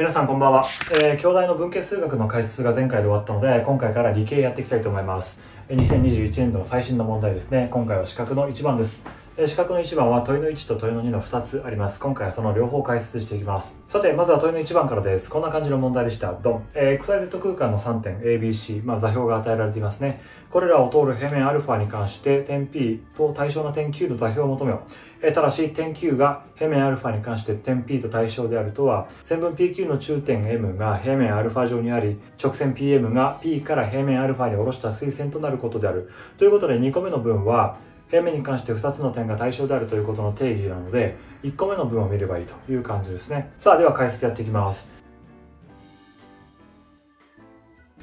皆さんこんばんは、えー、兄弟の文系数学の解説が前回で終わったので今回から理系やっていきたいと思います2021年度の最新の問題ですね今回は四角の1番です四角の1番は問いの1と問いの2の2つあります。今回はその両方解説していきます。さて、まずは問いの1番からです。こんな感じの問題でした。ドン。えー、XYZ 空間の3点 ABC、まあ、座標が与えられていますね。これらを通る平面 α に関して点 P と対象の点 Q の座標を求めよう。えー、ただし、点 Q が平面 α に関して点 P と対象であるとは、線分 PQ の中点 M が平面 α 上にあり、直線 PM が P から平面 α に下ろした垂線となることである。ということで、2個目の文は、平面に関して2つの点が対象であるということの定義なので1個目の文を見ればいいという感じですねさあでは解説やっていきます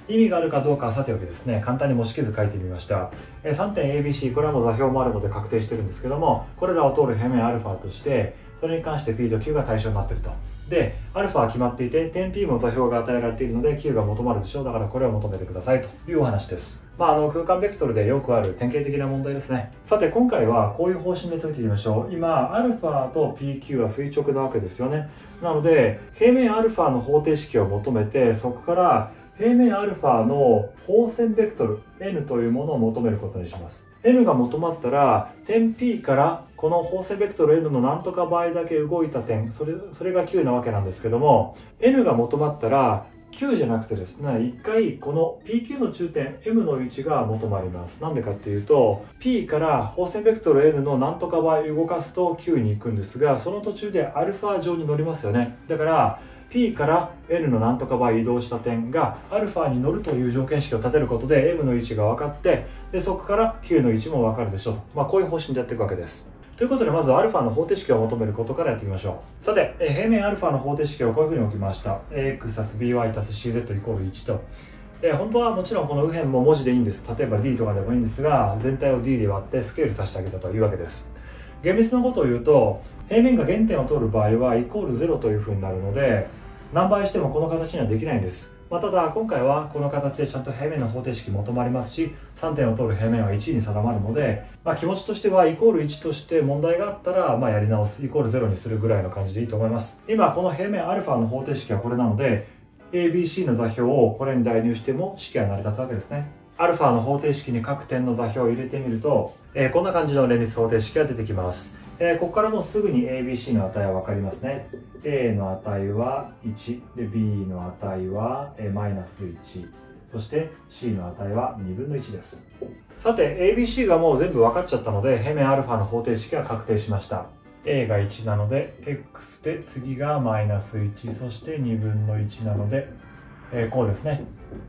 意味があるかどうかはさておきですね簡単に模式図書いてみました3点 ABC これはもう座標もあるので確定してるんですけどもこれらを通る平面 α としてそれに関して P と Q が対象になっているとで、α は決まっていて、点 P も座標が与えられているので、Q が求まるでしょう。だからこれを求めてくださいというお話です。まあ、あの空間ベクトルでよくある典型的な問題ですね。さて、今回はこういう方針で解いてみましょう。今、α と PQ は垂直なわけですよね。なので、平面 α の方程式を求めて、そこから 平面 α の放線ベクトル n というものを求めることにします。n が求まったら点 P からこの放線ベクトル n の何とか倍だけ動いた点それそれが Q なわけなんですけども n が求まったら Q じゃなくてですね、一回この PQ の中点 M の位置が求まります。なんでかっていうと、P から放線ベクトル N の何とか倍動かすと Q に行くんですが、その途中で α 上に乗りますよね。だから、P から N の何とか倍移動した点が α に乗るという条件式を立てることで M の位置が分かってでそこから Q の位置も分かるでしょうと、まあ、こういう方針でやっていくわけですということでまず α の方程式を求めることからやっていきましょうさて平面 α の方程式をこういうふうに置きました ax たす by たす cz イコール1とえ本当はもちろんこの右辺も文字でいいんです例えば d とかでもいいんですが全体を d で割ってスケールさせてあげたというわけです厳密なことを言うと平面が原点を通る場合はイコール0というふうになるので 何倍してもこの形にはできないんです。まあ、ただ今回はこの形でちゃんと平面の方程式求まりますし3点を通る平面は1に定まるので、まあ、気持ちとしてはイコール1として問題があったらまやり直すイコール0にするぐらいの感じでいいと思います。今この平面 α の方程式はこれなので ABC の座標をこれに代入しても式は成り立つわけですね。α の方程式に各点の座標を入れてみると、えー、こんな感じの連立方程式が出てきます。えー、ここからもうすぐに ABC の値は分かりますね。A の値は1、で B の値は、えー、マイナス1、そして C の値は2分の1です。さて、ABC がもう全部分かっちゃったので、平面 α の方程式が確定しました。A が1なので、X で次がマイナス1、そして2分の1なので、えー、こうですね。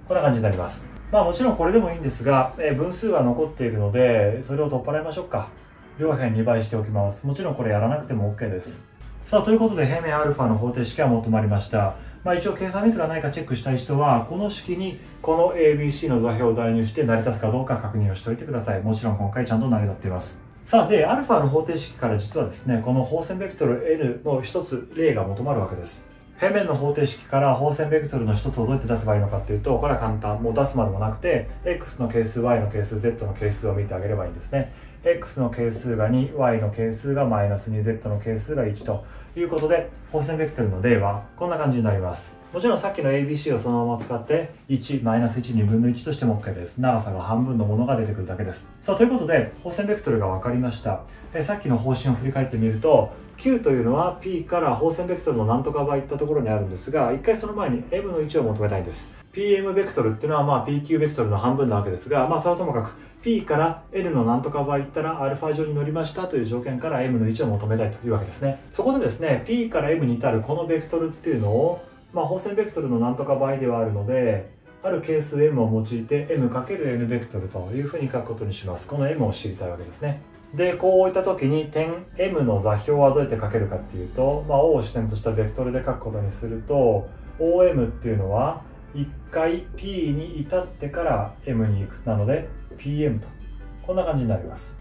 こんな感じになります。まあもちろんこれでもいいんですが、えー、分数が残っているので、それを取っ払いましょうか。両辺2倍しておきます。もちろんこれやらなくても OK です。さあ、ということで平面 α の方程式は求まりました。まあ、一応計算ミスがないかチェックしたい人は、この式にこの ABC の座標を代入して成り立つかどうか確認をしておいてください。もちろん今回ちゃんと成り立っています。さあ、で、α の方程式から実はですね、この放線ベクトル N の一つ例が求まるわけです。平面の方程式から放線ベクトルの一つをどうやって出せばいいのかっていうと、これは簡単。もう出すまでもなくて、x の係数、y の係数、z の係数を見てあげればいいんですね。X の係数が2、y の係数がマイナス2、z の係数が1ということで、放線ベクトルの例はこんな感じになります。もちろんさっきの ABC をそのまま使って1、マイナス1、2分の1としても OK です。長さが半分のものが出てくるだけです。さあ、ということで、放線ベクトルが分かりました。えさっきの方針を振り返ってみると、Q というのは P から放線ベクトルの何とか倍いったところにあるんですが、一回その前に M の位置を求めたいんです。PM ベクトルっていうのはまあ PQ ベクトルの半分なわけですが、まあそれはともかく P から N の何とか倍いったら α 上に乗りましたという条件から M の位置を求めたいというわけですね。そこでですね、P から M に至るこのベクトルっていうのを、まあ、放線ベクトルの何とか倍ではあるので、ある係数 M を用いて M×N ベクトルというふうに書くことにします。この M を知りたいわけですね。で、こう置いた時に点 M の座標はどうやって書けるかっていうと、まあ、O を主点としたベクトルで書くことにすると、OM っていうのは1回 P に至ってから M に行く。なので PM と。こんな感じになります。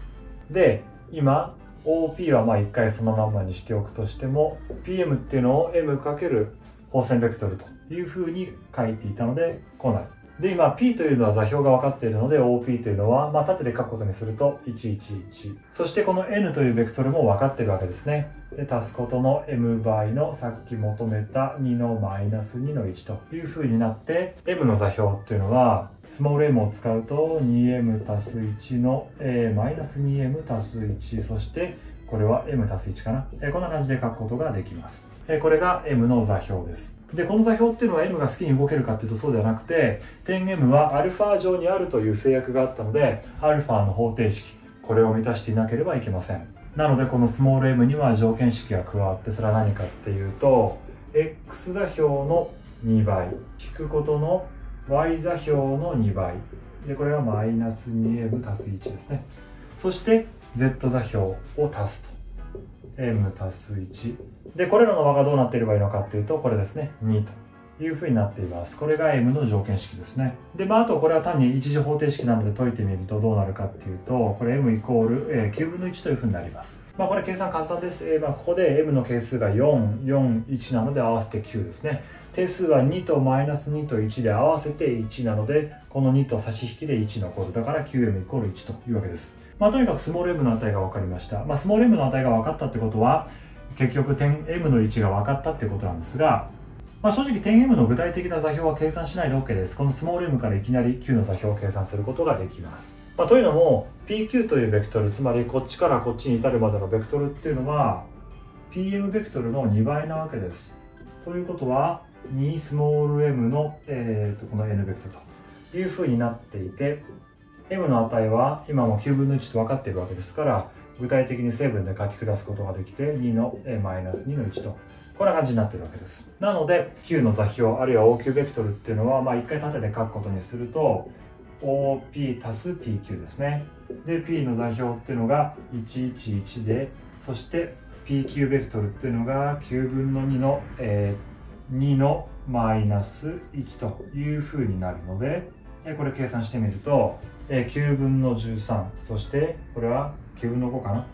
で今 OP はまあ1回そのままにしておくとしても PM っていうのを M× 放線ベクトルというふうに書いていたのでこうなる。で今 P というのは座標が分かっているので OP というのは、まあ、縦で書くことにすると111そしてこの N というベクトルも分かっているわけですね。で足すことの m 倍のさっき求めた2のマイナス2の1というふうになって m の座標っていうのはスモール m を使うと 2m 足す1の、えー、マイナス 2m 足す1そしてこれは m 足す1かな、えー、こんな感じで書くことができます、えー、これが m の座標です。でこの座標っていうのは m が好きに動けるかっていうとそうではなくて点 m は α 上にあるという制約があったので α の方程式これを満たしていなければいけません。なのでこのスモール m には条件式が加わってそれは何かっていうと x 座標の2倍引くことの y 座標の2倍。でこれはマイナス 2m 足す1ですね。そして z 座標を足すと。M 足す1でこれらの和がどうなっていればいいのかっていうとこれですね。2と。いうふうになっています。これが m の条件式ですね。でまああとこれは単に一次方程式なので解いてみるとどうなるかっていうとこれ m イコール、えー、9分の1というふうになります。まあこれ計算簡単です、えー、まあここで m の係数が441なので合わせて9ですね。定数は2とマイナス2と1で合わせて1なのでこの2と差し引きで1残る。だから 9m イコール1というわけです。まあとにかくスモール m の値が分かりました。まあスモール m の値が分かったってことは結局点 m の位置が分かったってことなんですがまあ、正直点 m の具体的な座標は計算しないで OK です。このスモール m からいきなり q の座標を計算することができます。まあ、というのも pq というベクトル、つまりこっちからこっちに至るまでのベクトルっていうのは pm ベクトルの2倍なわけです。ということは2スモール m の、えー、とこの n ベクトルというふうになっていて m の値は今も9分の1と分かっているわけですから具体的に成分で書き下すことができて2のマイナス2の1とこんな感じになってるわけです。なので Q の座標あるいは OQ ベクトルっていうのはまあ一回縦で書くことにすると OP 足す PQ ですね。で P の座標っていうのが111でそして PQ ベクトルっていうのが9分の2の、えー、2のマイナス1というふうになるのでこれ計算してみると9分の13そしてこれは9分の5かな。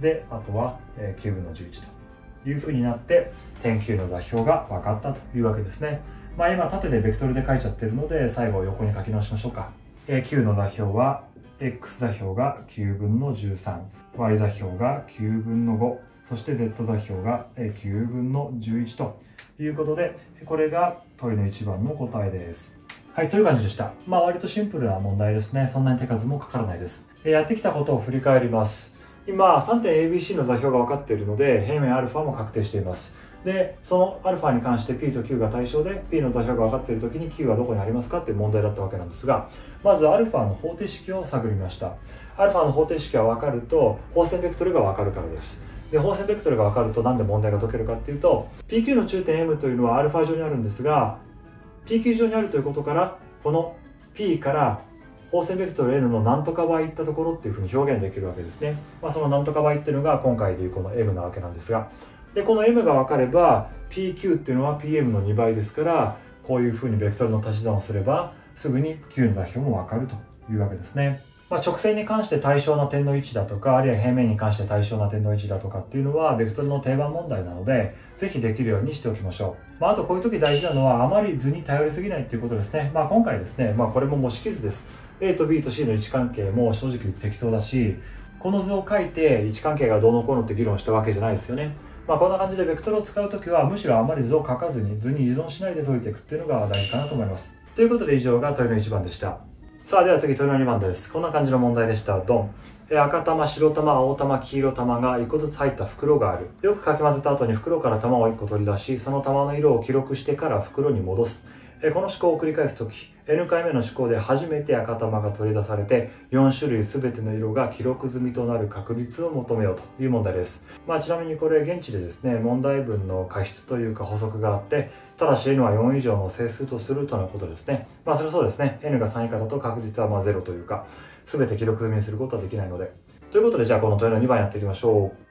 であとは9分の11と。いうふうになって点 Q の座標が分かったというわけですね。まあ、今縦でベクトルで書いちゃってるので最後横に書き直しましょうか。え Q の座標は x 座標が9分の 13y 座標が9分の5そして z 座標が9分の11ということでこれが問いの一番の答えです。はい、という感じでした。まあ割とシンプルな問題ですね。そんなに手数もかからないです。えやってきたことを振り返ります。今3点 ABC の座標が分かっているので平面 α も確定していますでその α に関して P と Q が対象で P の座標が分かっている時に Q はどこにありますかっていう問題だったわけなんですがまず α の方程式を探りました α の方程式が分かると放線ベクトルが分かるからですで放線ベクトルが分かると何で問題が解けるかっていうと PQ の中点 M というのは α 上にあるんですが PQ 上にあるということからこの P から 放線ベクトル n の何とか倍いったところっていうふうに表現できるわけですね。まあ、その何とか倍っていうのが今回でいうこの m なわけなんですが、で、この m が分かれば pq っていうのは pm の2倍ですから、こういうふうにベクトルの足し算をすれば、すぐに q の座標も分かるというわけですね。まあ、直線に関して対象な点の位置だとか、あるいは平面に関して対象な点の位置だとかっていうのは、ベクトルの定番問題なので、ぜひできるようにしておきましょう。まあ、あとこういう時大事なのは、あまり図に頼りすぎないっていうことですね。まあ、今回ですね、まあ、これも模式図です。A と B と C の位置関係も正直適当だしこの図を書いて位置関係がどうのこうのって議論したわけじゃないですよね。まあ、こんな感じでベクトルを使うときはむしろあまり図を書かずに図に依存しないで解いていくっていうのが大事かなと思います。ということで以上が問いの1番でした。さあでは次問いの2番です。こんな感じの問題でした。ドン。赤玉、白玉、青玉、黄色玉が1個ずつ入った袋がある。よくかき混ぜた後に袋から玉を1個取り出し、その玉の色を記録してから袋に戻す。この思考を繰り返すとき、N 回目の思考で初めて赤玉が取り出されて、4種類全ての色が記録済みとなる確率を求めようという問題です。まあ、ちなみにこれ現地でですね、問題文の過失というか補足があって、ただし N は4以上の整数とするとのことですね。まあそれはそうですね、N が3以下だと確率はま0というか、全て記録済みにすることはできないので。ということでじゃあこの問いの2番やっていきましょう。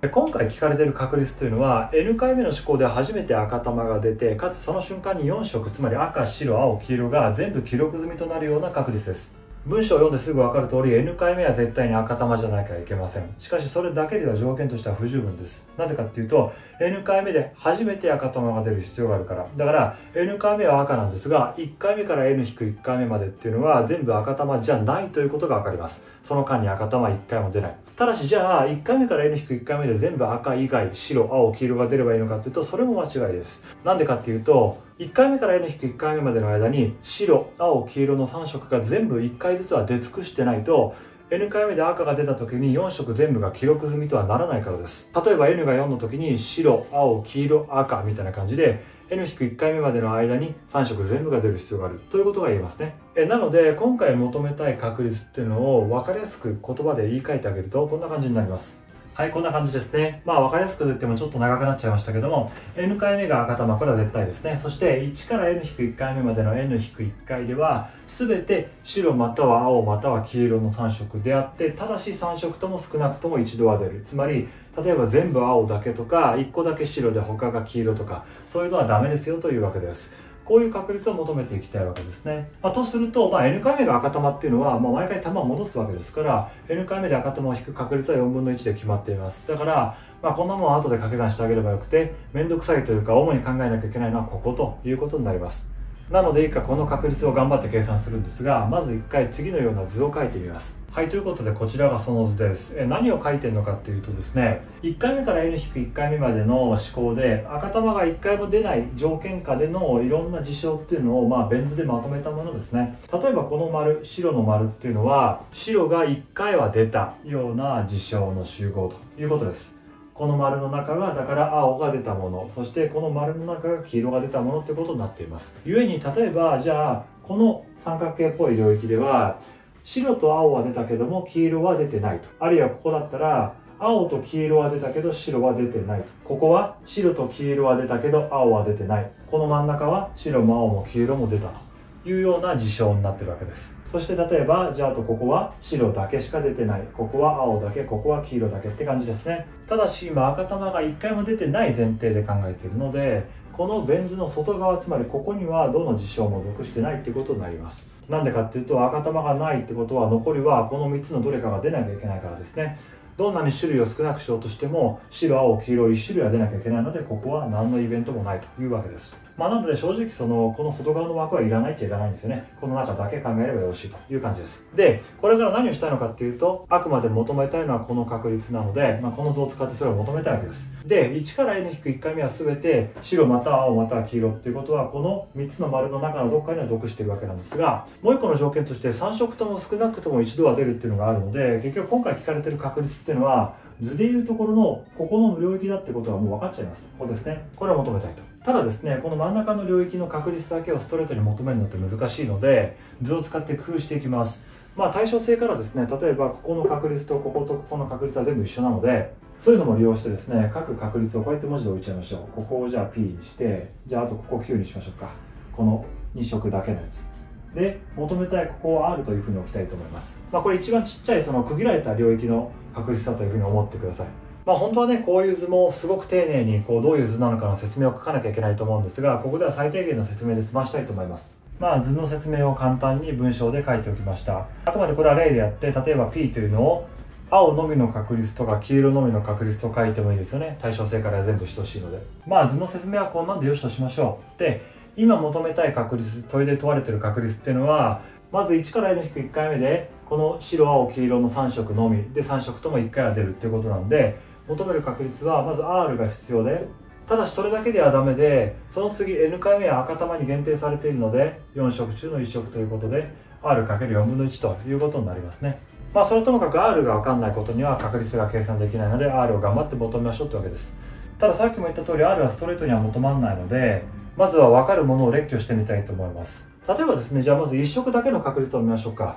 今回聞かれている確率というのは N 回目の試行で初めて赤玉が出てかつその瞬間に4色つまり赤白青黄色が全部記録済みとなるような確率です。文章を読んですぐ分かる通り N 回目は絶対に赤玉じゃなきゃいけません。しかしそれだけでは条件としては不十分です。なぜかっていうと N 回目で初めて赤玉が出る必要があるから。だから N 回目は赤なんですが1回目から N-1 回目までっていうのは全部赤玉じゃないということが分かります。その間に赤玉1回も出ない。ただしじゃあ1回目から N-1 回目で全部赤以外白青黄色が出ればいいのかっていうとそれも間違いです。なんでかっていうと1回目から N-1 回目までの間に白青黄色の3色が全部1回ずつは出尽くしてないと N 回目で赤が出た時に4色全部が記録済みとはならないからです。例えば N が4の時に白青黄色赤みたいな感じで N-1 回目までの間に3色全部が出る必要がある。ということが言えますね。えなので今回求めたい確率っていうのを分かりやすく言葉で言い換えてあげるとこんな感じになります。はい、こんな感じですね。まあ、わかりやすく言ってもちょっと長くなっちゃいましたけども、N 回目が赤玉、これは絶対ですね。そして、1から N-1 回目までの N-1 回では、すべて白または青または黄色の3色であって、ただし3色とも少なくとも一度は出る。つまり、例えば全部青だけとか、1個だけ白で他が黄色とか、そういうのはダメですよというわけです。こういう確率を求めていきたいわけですね。まあ、とすると、まあ、N 回目が赤玉っていうのは、まあ、毎回玉を戻すわけですから、N 回目で赤玉を引く確率は4分の1で決まっています。だから、まあ、こんなもんは後で掛け算してあげればよくて、めんどくさいというか、主に考えなきゃいけないのはここということになります。なので以下この確率を頑張って計算するんですがまず1回次のような図を書いてみます。はいということでこちらがその図です。え何を書いてるのかっていうとですね1回目から N-1 回目までの思考で赤玉が1回も出ない条件下でのいろんな事象っていうのをまあベン図でまとめたものですね。例えばこの丸白の丸っていうのは白が1回は出たような事象の集合ということです。この丸の中がだから青が出たものそしてこの丸の中が黄色が出たものってことになっています。故に例えばじゃあこの三角形っぽい領域では白と青は出たけども黄色は出てないと。あるいはここだったら青と黄色は出たけど白は出てないと。ここは白と黄色は出たけど青は出てない。この真ん中は白も青も黄色も出たと。いうような事象になってるわけです。そして例えばじゃああとここは白だけしか出てない。ここは青だけ。ここは黄色だけ。って感じですね。ただし今赤玉が1回も出てない前提で考えているのでこのベン図の外側つまりここにはどの事象も属してない。っていうことになります。なんでかっていうと赤玉がないってことは残りはこの3つのどれかが出なきゃいけないからですね。どんなに種類を少なくしようとしても白青黄色1種類は出なきゃいけないのでここは何のイベントもないというわけです。まあ、なので正直そのこの外側の枠はいらないっちゃいらないんですよね。この中だけ考えればよろしいという感じです。でこれから何をしたいのかっていうとあくまで求めたいのはこの確率なので、まあ、この図を使ってそれを求めたいわけです。で1から n-1 回目は全て白または青または黄色っていうことはこの3つの丸の中のどっかには属しているわけなんですがもう1個の条件として3色とも少なくとも一度は出るっていうのがあるので結局今回聞かれてる確率っていうのは図でいうところのここの領域だってことはもう分かっちゃいます。ここですね。これを求めたいと。ただですねこの真ん中の領域の確率だけをストレートに求めるのって難しいので図を使って工夫していきます。まあ対称性からですね例えばここの確率とこことここの確率は全部一緒なのでそういうのも利用してですね各確率をこうやって文字で置いちゃいましょう。ここをじゃあ P にしてじゃああとここ Q にしましょうか。この2色だけのやつ。で求めたいここを R というふうに置きたいと思います、まあ、これ一番ちっちゃいその区切られた領域の確率だというふうに思ってください。まあ、本当はねこういう図もすごく丁寧にこうどういう図なのかの説明を書かなきゃいけないと思うんですがここでは最低限の説明で済ましたいと思います。まあ図の説明を簡単に文章で書いておきました。あくまでこれは例でやって例えば P というのを青のみの確率とか黄色のみの確率と書いてもいいですよね。対称性から全部等しいので。まあ図の説明はこんなんでよしとしましょう。で今求めたい確率問いで問われてる確率っていうのはまず1から n-1 回目でこの白青黄色の3色のみ。で3色とも1回は出るっていうことなんで求める確率はまず R が必要でただしそれだけではダメでその次 N 回目は赤玉に限定されているので4色中の1色ということで R×4 分の1ということになりますね。まあそれともかく R が分かんないことには確率が計算できないので R を頑張って求めましょうというわけです。たださっきも言った通り R はストレートには求まらないのでまずは分かるものを列挙してみたいと思います。例えばですねじゃあまず1色だけの確率を見ましょうか。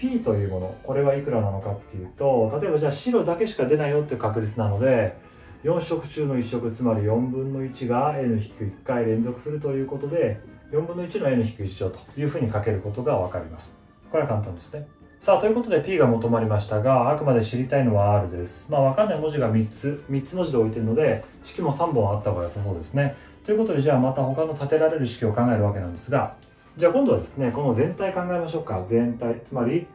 P というものこれはいくらなのかっていうと例えばじゃあ白だけしか出ないよっていう確率なので4色中の1色つまり4分の1が n-1 回連続するということで4分の1の n-1 乗というふうに書けることが分かります。これは簡単ですね。さあということで P が求まりましたがあくまで知りたいのは R です。まあ分かんない文字が3つ3つ文字で置いてるので式も3本あった方が良さそうですね。ということでじゃあまた他の立てられる式を考えるわけなんですがじゃあ今度はですねこの全体考えましょうか。全体つまり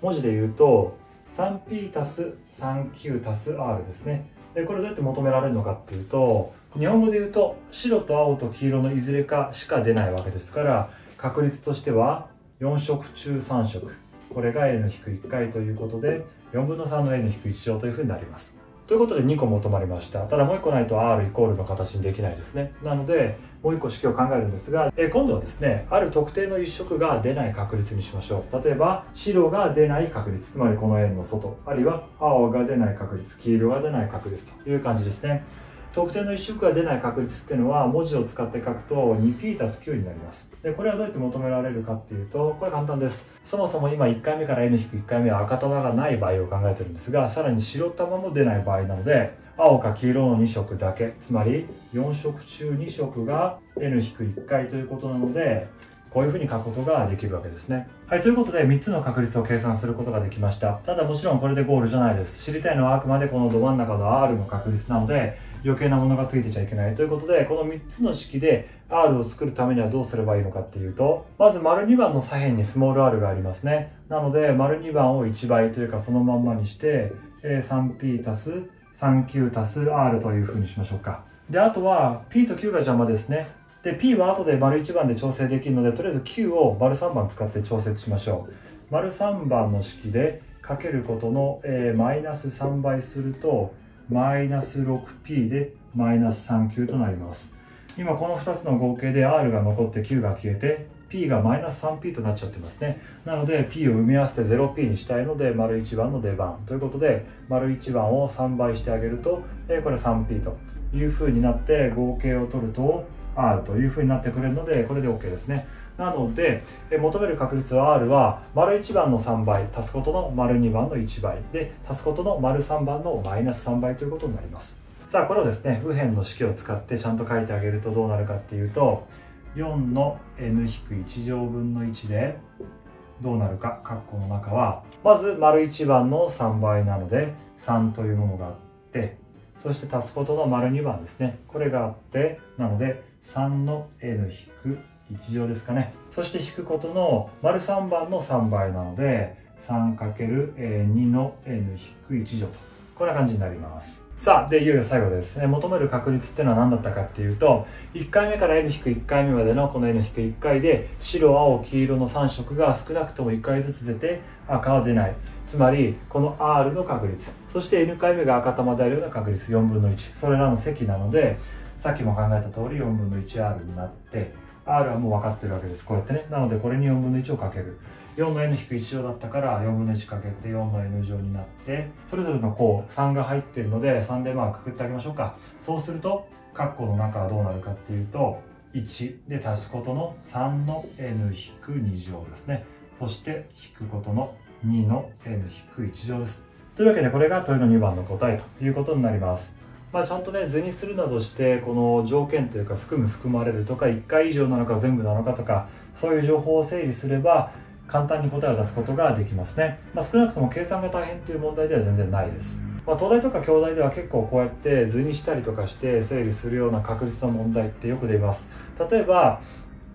文字で言うと 3p 足す 3q 足す r ですね。でこれどうやって求められるのかっていうと日本語で言うと白と青と黄色のいずれかしか出ないわけですから確率としては4色中3色。これが n-1 回ということで4分の3の n-1 乗というふうになります。ということで2個求まりました。ただもう1個ないと r イコールの形にできないですね。なのでもう1個式を考えるんですが、え今度はですねある特定の1色が出ない確率にしましょう。例えば白が出ない確率つまりこの円の外あるいは青が出ない確率黄色が出ない確率という感じですね。特定の1色が出ない確率っていうのは文字を使って書くと 2p 足す9になります。でこれはどうやって求められるかっていうとこれ簡単ですそもそも今1回目から n-1 回目は赤玉がない場合を考えてるんですがさらに白玉も出ない場合なので青か黄色の2色だけつまり4色中2色が n-1 回ということなのでこういうふうに書くことができるわけですね。はい、ということで3つの確率を計算することができました。ただもちろんこれでゴールじゃないです。知りたいのはあくまでこのど真ん中の R の確率なので余計なものがついてちゃいけないということでこの3つの式で R を作るためにはどうすればいいのかっていうとまず丸2番の左辺にスモール r がありますね。なので丸2番を1倍というかそのまんまにして 3p 足す 3q 足す r というふうにしましょうか。で、あとは p と q が邪魔ですね。で P は後で丸1番で調整できるのでとりあえず Q を丸3番使って調節しましょう丸3番の式でかけることの、えー、マイナス3倍するとマイナス 6P でマイナス 3Q となります。今この2つの合計で R が残って Q が消えて P がマイナス 3P となっちゃってますね。なので P を埋め合わせて 0P にしたいので丸1番の出番。ということで丸1番を3倍してあげると、えー、これ 3P というふうになって合計を取ると R というふうになってくれるのでこれで OK ですね。なので求める確率は R は丸1番の3倍足すことの丸2番の1倍。で足すことの丸3番のマイナス3倍ということになります。さあこれをですね右辺の式を使ってちゃんと書いてあげるとどうなるかっていうと4の n-1 乗分の1でどうなるか括弧の中はまず丸1番の3倍なので3というものがあってそして足すことの丸2番ですね。これがあってなので3の n 引く1乗ですかね。そして引くことの丸3番の3倍なので 3×2 の n 引く1乗と。こんな感じになります。さあでいよいよ最後です。求める確率っていうのは何だったかっていうと1回目から n-1 回目までのこの n-1 回で白青黄色の3色が少なくとも1回ずつ出て赤は出ない。つまりこの R の確率。そして N 回目が赤玉であるような確率。4分の1それらの積なのでさっきも考えた通り4分の 1R になって R はもう分かってるわけです。こうやってね。なのでこれに4分の1をかける。4の n-1 乗だったから4分の1かけて4の n 乗になってそれぞれの項3が入ってるので3でまあくくってあげましょうか。そうすると括弧の中はどうなるかっていうと1で足すことの3の n-2 乗ですね。そして引くことの2の n-1 乗です。というわけでこれが問いの2番の答えということになります。まあ、ちゃんとね図にするなどしてこの条件というか含む含まれるとか1回以上なのか全部なのかとかそういう情報を整理すれば簡単に答えを出すことができますね、まあ、少なくとも計算が大変という問題では全然ないです、まあ、東大とか京大では結構こうやって図にしたりとかして整理するような確率の問題ってよく出ます。例えば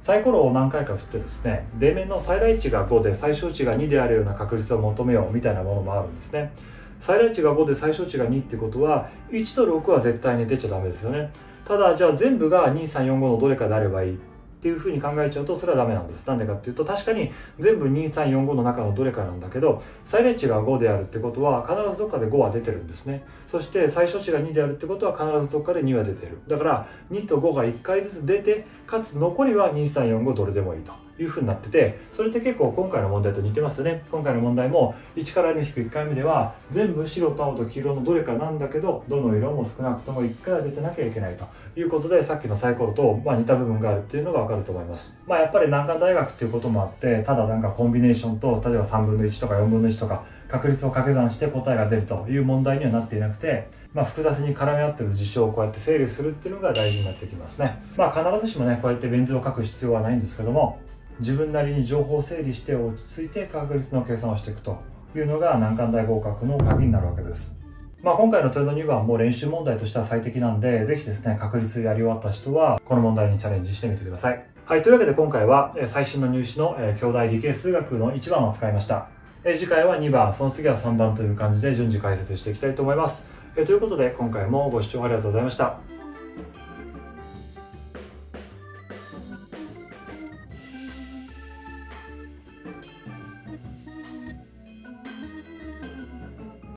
サイコロを何回か振ってですね出面の最大値が5で最小値が2であるような確率を求めようみたいなものもあるんですね。最大値が5で最小値が2ってことは1と6は絶対に出ちゃダメですよね。ただじゃあ全部が2345のどれかであればいいっていうふうに考えちゃうとそれはダメなんです。なんでかっていうと確かに全部2345の中のどれかなんだけど最大値が5であるってことは必ずどっかで5は出てるんですね。そして最小値が2であるってことは必ずどっかで2は出てる。だから2と5が1回ずつ出てかつ残りは2345どれでもいいと。いうふうになっててそれって結構今回の問題と似てますよね。今回の問題も1から2引く1回目では全部白と青と黄色のどれかなんだけどどの色も少なくとも1回は出てなきゃいけないと。いうことでさっきのサイコロと、まあ、似た部分があるっていうのが分かると思います。まあやっぱり難関大学っていうこともあってただなんかコンビネーションと例えば3分の1とか4分の1とか確率を掛け算して答えが出るという問題にはなっていなくて、まあ、複雑に絡み合ってる事象をこうやって整理するっていうのが大事になってきますね。まあ必ずしもねこうやってベン図を書く必要はないんですけども自分なりに情報を整理して落ち着いて確率の計算をしていくというのが難関大合格の鍵になるわけです。まあ、今回のトレード2番も練習問題としては最適なんで、ぜひですね、確率やり終わった人は、この問題にチャレンジしてみてください。はい、というわけで今回は最新の入試のえ兄弟理系数学の1番を使いました。え次回は2番、その次は3番という感じで順次解説していきたいと思います。えということで今回もご視聴ありがとうございました。